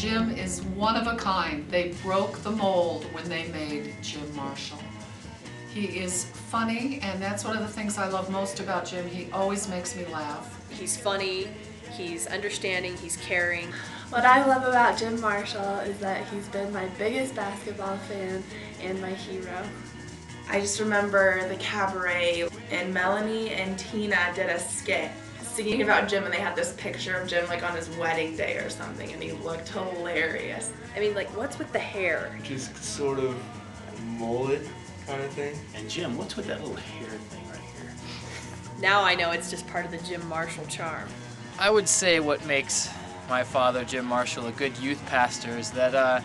Jim is one of a kind. They broke the mold when they made Jim Marshall. He is funny, and that's one of the things I love most about Jim. He always makes me laugh. He's funny, he's understanding, he's caring. What I love about Jim Marshall is that he's been my biggest basketball fan and my hero. I just remember the cabaret and Melanie and Tina did a skit singing about Jim and they had this picture of Jim like on his wedding day or something and he looked hilarious. I mean, like, what's with the hair? Just sort of mullet kind of thing. And Jim, what's with that little hair thing right here? Now I know it's just part of the Jim Marshall charm. I would say what makes my father, Jim Marshall, a good youth pastor is that uh,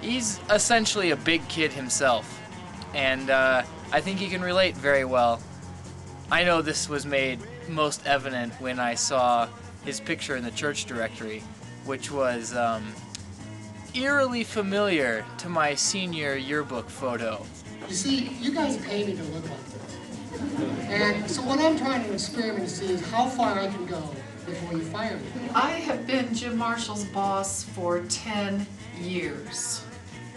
he's essentially a big kid himself. And uh, I think he can relate very well. I know this was made most evident when I saw his picture in the church directory, which was um, eerily familiar to my senior yearbook photo. You see, you guys pay me to look like this. And so what I'm trying to experiment to see is how far I can go before you fire me. I have been Jim Marshall's boss for 10 years,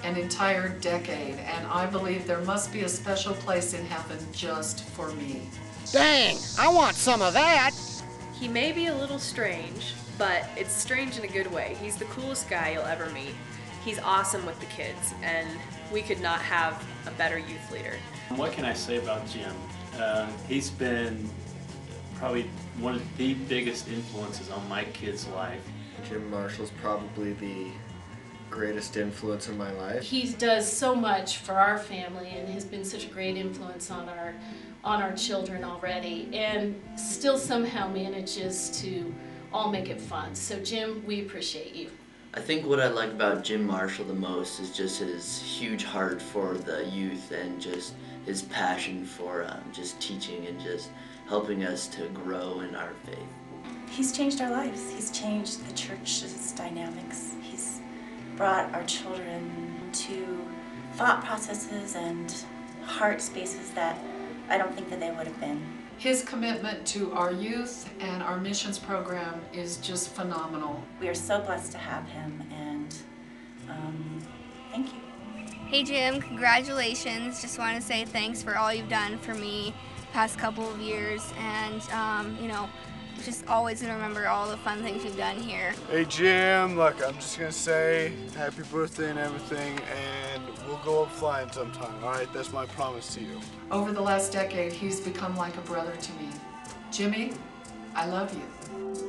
an entire decade, and I believe there must be a special place in heaven just for me. Dang, I want some of that. He may be a little strange, but it's strange in a good way. He's the coolest guy you'll ever meet. He's awesome with the kids, and we could not have a better youth leader. What can I say about Jim? Uh, he's been probably one of the biggest influences on my kid's life. Jim Marshall's probably the greatest influence in my life. He does so much for our family and has been such a great influence on our on our children already and still somehow manages to all make it fun. So Jim, we appreciate you. I think what I like about Jim Marshall the most is just his huge heart for the youth and just his passion for um, just teaching and just helping us to grow in our faith. He's changed our lives. He's changed the church's dynamics. He's brought our children to thought processes and heart spaces that I don't think that they would have been. His commitment to our youth and our missions program is just phenomenal. We are so blessed to have him, and um, thank you. Hey Jim, congratulations. Just want to say thanks for all you've done for me past couple of years, and um, you know, just always gonna remember all the fun things we've done here. Hey Jim, look, I'm just gonna say happy birthday and everything, and we'll go up flying sometime. All right, that's my promise to you. Over the last decade, he's become like a brother to me. Jimmy, I love you.